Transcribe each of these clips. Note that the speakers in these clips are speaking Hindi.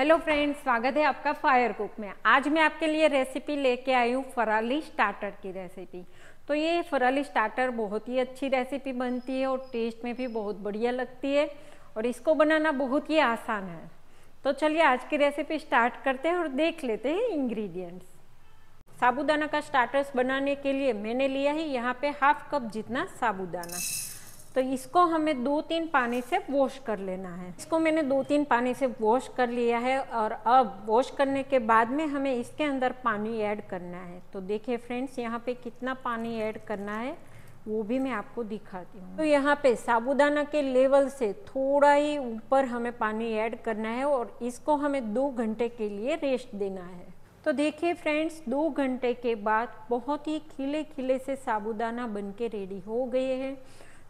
हेलो फ्रेंड्स स्वागत है आपका फायर कुक में। आज मैं आपके लिए रेसिपी लेके आई हूँ फराली स्टार्टर की रेसिपी तो ये फराली स्टार्टर बहुत ही अच्छी रेसिपी बनती है और टेस्ट में भी बहुत बढ़िया लगती है और इसको बनाना बहुत ही आसान है। तो चलिए आज की रेसिपी स्टार्ट करते हैं और देख लेते हैं इंग्रेडिएंट्स साबूदाना का स्टार्टर्स बनाने के लिए मैंने लिया है यहाँ पे हाफ़ कप जितना साबूदाना। तो इसको हमें दो तीन पानी से वॉश कर लेना है। इसको मैंने दो तीन पानी से वॉश कर लिया है और अब वॉश करने के बाद में हमें इसके अंदर पानी ऐड करना है। तो देखिए फ्रेंड्स यहाँ पे कितना पानी ऐड करना है, वो भी मैं आपको दिखाती हूँ। तो यहाँ पे साबुदाना के लेवल से थोड़ा ही ऊपर हमें पानी ऐड करना है और इसको हमें दो घंटे के लिए रेस्ट देना है। तो देखिए फ्रेंड्स दो घंटे के बाद बहुत ही खिले खिले से साबुदाना बन के रेडी हो गए हैं।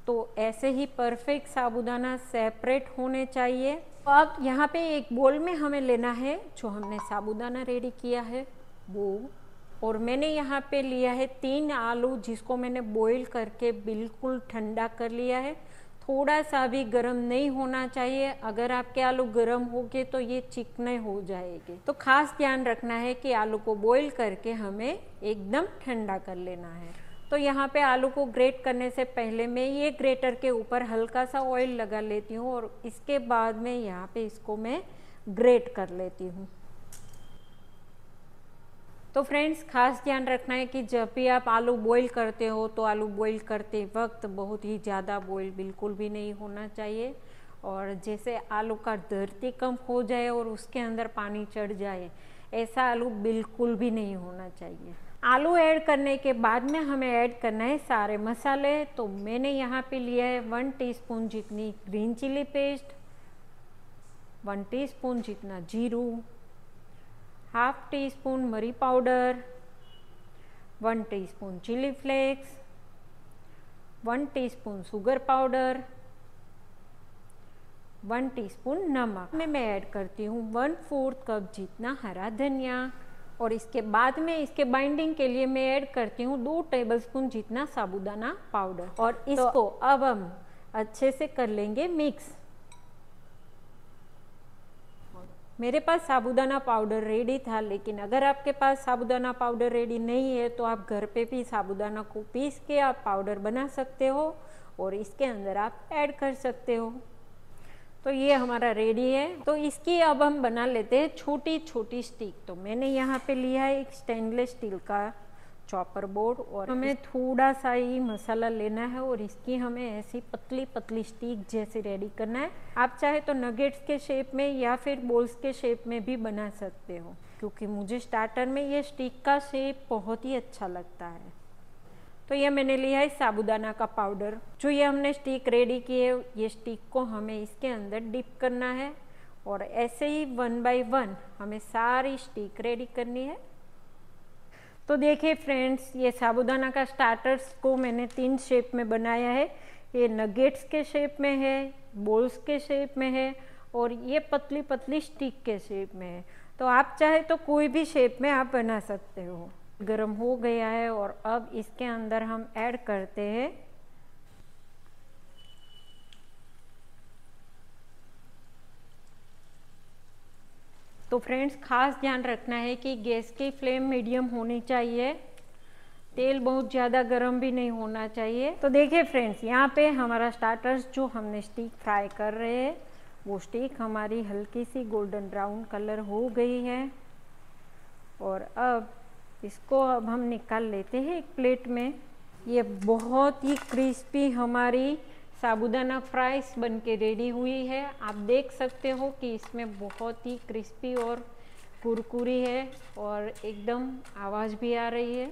तो ऐसे ही परफेक्ट साबुदाना सेपरेट होने चाहिए। तो अब यहाँ पे एक बोल में हमें लेना है, जो हमने साबुदाना रेडी किया है, वो। और मैंने यहाँ पे लिया है तीन आलू, जिसको मैंने बॉईल करके बिल्कुल ठंडा कर लिया है। थोड़ा सा भी गर्म नहीं होना चाहिए। अगर आपके आलू गर्म हो गए तो ये चिकने हो जाएँगे। तो खास ध्यान रखना है कि आलू को बॉईल करके हमें एकदम ठंडा कर लेना है। तो यहाँ पे आलू को ग्रेट करने से पहले मैं ये ग्रेटर के ऊपर हल्का सा ऑयल लगा लेती हूँ और इसके बाद में यहाँ पे इसको मैं ग्रेट कर लेती हूँ। तो फ्रेंड्स खास ध्यान रखना है कि जब भी आप आलू बॉईल करते हो तो आलू बॉईल करते वक्त बहुत ही ज़्यादा बॉईल बिल्कुल भी नहीं होना चाहिए। और जैसे आलू का धरती कम हो जाए और उसके अंदर पानी चढ़ जाए, ऐसा आलू बिल्कुल भी नहीं होना चाहिए। आलू ऐड करने के बाद में हमें ऐड करना है सारे मसाले। तो मैंने यहाँ पे लिया है वन टीस्पून जितनी green chilli paste, one teaspoon जितना जीरू, हाफ़ टी स्पून मरी powder, one teaspoon chilli flakes, one teaspoon sugar powder, one teaspoon नमक। में मैं ऐड करती हूँ वन फोर्थ कप जितना हरा धनिया। और इसके बाद में इसके बाइंडिंग के लिए मैं ऐड करती हूँ दो टेबलस्पून जितना साबुदाना पाउडर और तो इसको तो, अब हम अच्छे से कर लेंगे मिक्स मेरे पास साबुदाना पाउडर रेडी था लेकिन अगर आपके पास साबुदाना पाउडर रेडी नहीं है तो आप घर पे भी साबुदाना को पीस के आप पाउडर बना सकते हो और इसके अंदर आप ऐड कर सकते हो। तो ये हमारा रेडी है। तो इसकी अब हम बना लेते हैं छोटी छोटी स्टिक। तो मैंने यहाँ पे लिया है एक स्टेनलेस स्टील का चॉपर बोर्ड और हमें थोड़ा सा ही मसाला लेना है और इसकी हमें ऐसी पतली पतली स्टिक जैसे रेडी करना है। आप चाहे तो नगेट्स के शेप में या फिर बोल्स के शेप में भी बना सकते हो, क्योंकि मुझे स्टार्टर में ये स्टिक का शेप बहुत ही अच्छा लगता है। तो ये मैंने लिया है साबुदाना का पाउडर। जो ये हमने स्टिक रेडी की है ये स्टिक को हमें इसके अंदर डिप करना है और ऐसे ही वन बाय वन हमें सारी स्टिक रेडी करनी है। तो देखिए फ्रेंड्स ये साबुदाना का स्टार्टर्स को मैंने तीन शेप में बनाया है। ये नगेट्स के शेप में है बोल्स के शेप में है और ये पतली पतली स्टिक के शेप में है। तो आप चाहे तो कोई भी शेप में आप बना सकते हो। गर्म हो गया है और अब इसके अंदर हम ऐड करते हैं तो फ्रेंड्स, खास ध्यान रखना है कि गैस की फ्लेम मीडियम होनी चाहिए। तेल बहुत ज़्यादा गर्म भी नहीं होना चाहिए। तो देखिए फ्रेंड्स, यहाँ पे हमारा स्टार्टर्स जो हमने स्टिक फ्राई कर रहे हैं, वो स्टिक हमारी हल्की सी गोल्डन ब्राउन कलर हो गई है। और अब इसको अब हम निकाल लेते हैं एक प्लेट में। ये बहुत ही क्रिस्पी हमारी साबुदाना फ्राइस बन के रेडी हुई है। आप देख सकते हो कि इसमें बहुत ही क्रिस्पी और कुरकुरी है और एकदम आवाज़ भी आ रही है।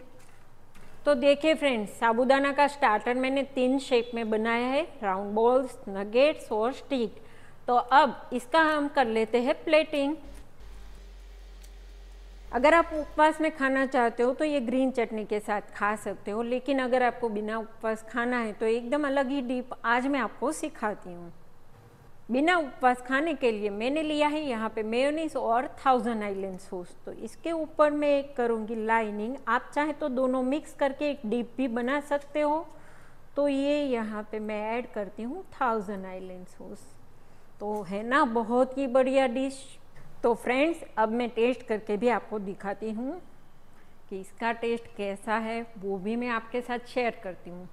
तो देखिए फ्रेंड्स, साबुदाना का स्टार्टर मैंने तीन शेप में बनाया है, राउंड बॉल्स, नगेट्स और स्टिक। तो अब इसका हम कर लेते हैं प्लेटिंग। अगर आप उपवास में खाना चाहते हो तो ये ग्रीन चटनी के साथ खा सकते हो, लेकिन अगर आपको बिना उपवास खाना है तो एकदम अलग ही डिप आज मैं आपको सिखाती हूँ। बिना उपवास खाने के लिए मैंने लिया है यहाँ पे मेयोनीस और थाउज़ेंड आइलैंड सॉस तो इसके ऊपर मैं एक करूँगी लाइनिंग आप चाहे तो दोनों मिक्स करके एक डीप भी बना सकते हो। तो ये यहाँ पे मैं ऐड करती हूँ थाउज़ेंड आइलैंड सॉस तो है ना, बहुत ही बढ़िया डिश तो फ्रेंड्स अब मैं टेस्ट करके भी आपको दिखाती हूँ कि इसका टेस्ट कैसा है, वो भी मैं आपके साथ शेयर करती हूँ।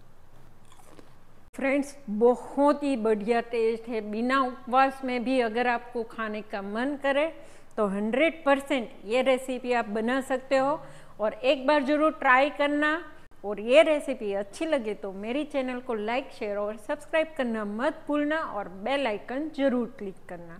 फ्रेंड्स बहुत ही बढ़िया टेस्ट है। बिना उपवास में भी अगर आपको खाने का मन करे तो 100 परसेंट ये रेसिपी आप बना सकते हो। और एक बार ज़रूर ट्राई करना। और ये रेसिपी अच्छी लगे तो मेरी चैनल को लाइक शेयर और सब्सक्राइब करना मत भूलना। और बेल आइकन ज़रूर क्लिक करना।